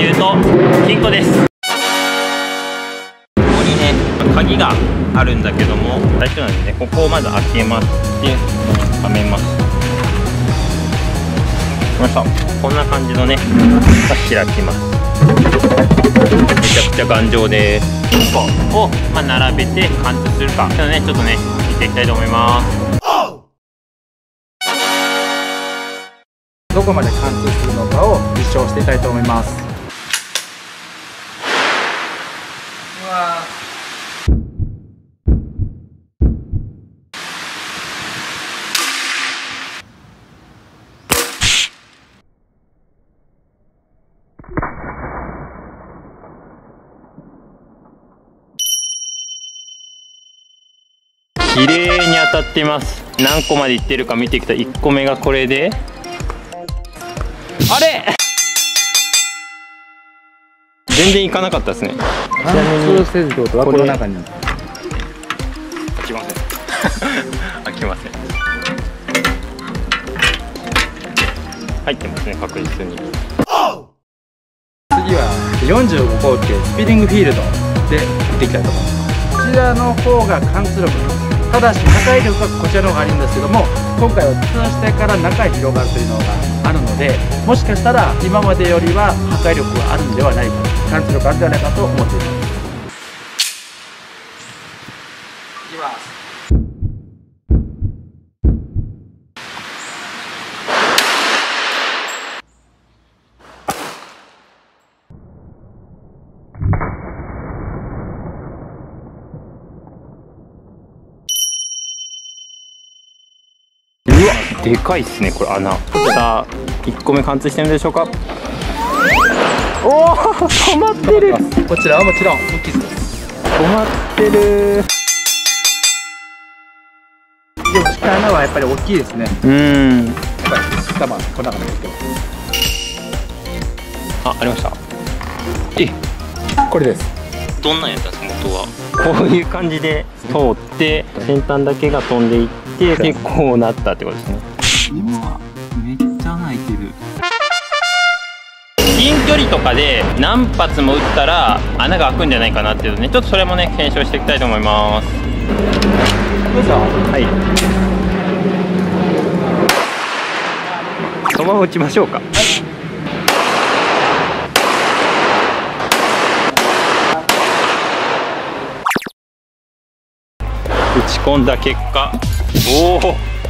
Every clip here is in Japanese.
金庫です。ここにね鍵があるんだけども最初なんでね。ここをまず開けます。ではめます。ました。こんな感じのね開きます。めちゃくちゃ頑丈です。金庫を、まあ、並べて貫通するか。ちょっとねちょっとね見ていきたいと思います。どこまで貫通するのかを実証していきたいと思います綺麗に当たってます。何個までいってるか見ていくと1個目がこれで。あれ！全然いかなかったですね。貫通せずってこと？はこの中に。開きません。開きません。入ってますね確実に。次は45口径スピーディングフィールドで打っていきたいと思います。こちらの方が貫通力ただし破壊力はこちらの方があるんですけども今回は通してから中へ広がるというのがあるのでもしかしたら今までよりは破壊力はあるんではないか貫通力あるんではないかと思っています。でかいっすねこれ穴。さあ1個目貫通してるんでしょうか。おお止まってる。こちらはもちろん無傷です。止まってる。で内側のはやっぱり大きいですね。うん。やっぱり多分こんな感じですけど。あありました。えこれです。どんなんやったんですか元は？こういう感じで通って先端だけが飛んでいってでこうなったってことですね今めっちゃ穴開いてる。近距離とかで何発も撃ったら穴が開くんじゃないかなっていうのねちょっとそれもね検証していきたいと思います。どうぞ。はい。そのまま撃ちましょうか。打ち込んだ結果おおあ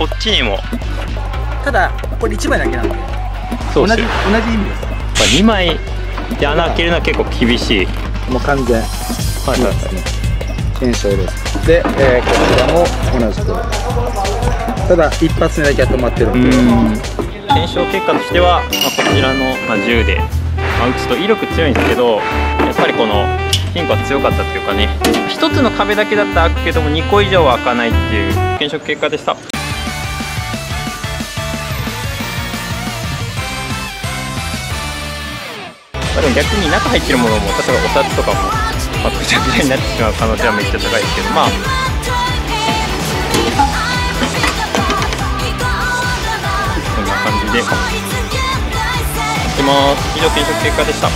こっちにも。ただこれ1枚だけなんで。そう同じです同じ意味です。2枚で穴開けるのは結構厳しい。もう完全。はいはいはい。検証ですで、えーこちらも同じくただ一発目だけは止まってるんで。うん。検証結果としては、まあ、こちらの、まあ、銃で、まあ、撃つと威力強いんですけどやっぱりこの金庫は強かったっていうかね。一つの壁だけだったら開くけども2個以上は開かないっていう検証結果でしたまあでも逆に中入ってるものも例えばお札とかも、まあ、ぐちゃぐちゃになってしまう可能性はめっちゃ高いですけどまあこんな感じでいきます以上検証結果でした。